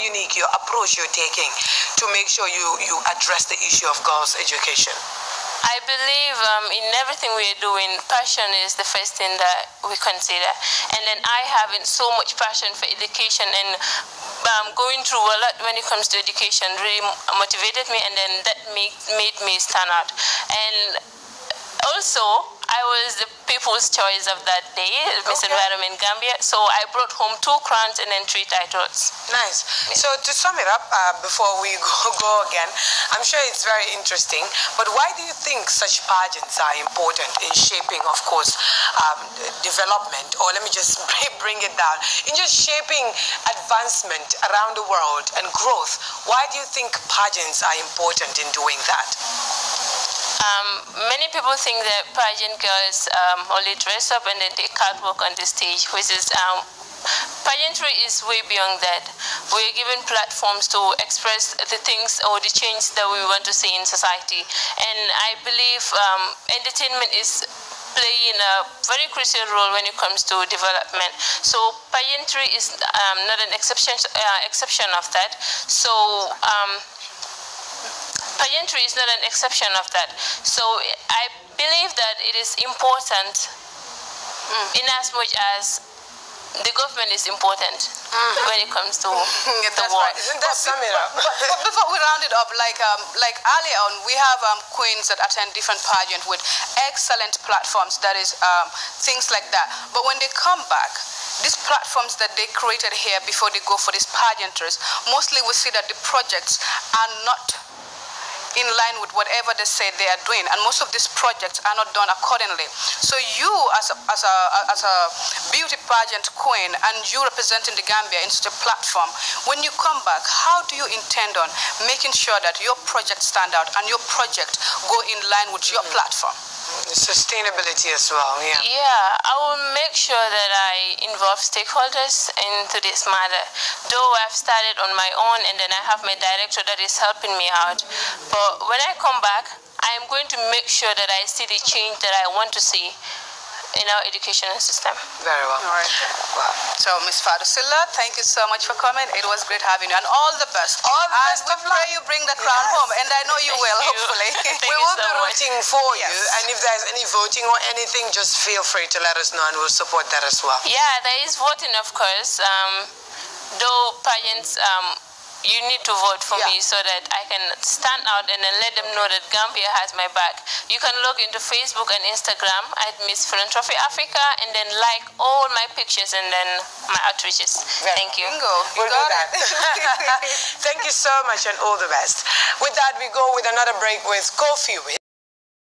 unique, your approach you're taking to make sure you, you address the issue of girls' education? I believe um, in everything we are doing, passion is the first thing that we consider. And then I having so much passion for education and um, going through a lot when it comes to education really motivated me and then that made, made me stand out. And also, I was the people's choice of that day, Miss okay. Environment Gambia. So I brought home two crowns and then three titles. Nice. Yeah. So to sum it up, uh, before we go, go again, I'm sure it's very interesting. But why do you think such pageants are important in shaping, of course, um, development? Or let me just bring it down in just shaping advancement around the world and growth. Why do you think pageants are important in doing that? Um, many people think that pageant girls um, only dress up and then take catwalk on the stage, which is um, pageantry is way beyond that. We're given platforms to express the things or the change that we want to see in society. And I believe um, entertainment is playing a very crucial role when it comes to development. So pageantry is um, not an exception uh, exception of that. So um, Pageantry is not an exception of that. So I believe that it is important mm. in as much as the government is important mm. when it comes to yeah, the war. Right. But, but, but, before we round it up, like um, like earlier on, we have um, queens that attend different pageants with excellent platforms. That is um, things like that. But when they come back, these platforms that they created here before they go for these pageantries, mostly we see that the projects are not in line with whatever they say they are doing. And most of these projects are not done accordingly. So you, as a, as a, as a beauty pageant queen, and you representing the Gambia in such a platform, when you come back, how do you intend on making sure that your project stand out and your project go in line with your mm-hmm. platform? Sustainability as well, yeah. Yeah, I will make sure that I involve stakeholders into this matter. Though I've started on my own and then I have my director that is helping me out. But when I come back, I am going to make sure that I see the change that I want to see in our educational system. Very well. All right. Wow. So, Ms. Fadusilla, thank you so much for coming. It was great having you, and all the best. All the best. And we pray you bring the crown yes. home, and I know you thank will, you. hopefully. we will so be rooting for yes. you, and if there's any voting or anything, just feel free to let us know, and we'll support that as well. Yeah, there is voting, of course. Um, though parents um, you need to vote for yeah. me so that I can stand out and then let them know that Gambia has my back. You can log into Facebook and Instagram at Miss Philanthropy Africa and then like all my pictures and then my outreaches. Thank you. Bingo. You we'll got it. Thank you so much and all the best. With that, we go with another break with Kofi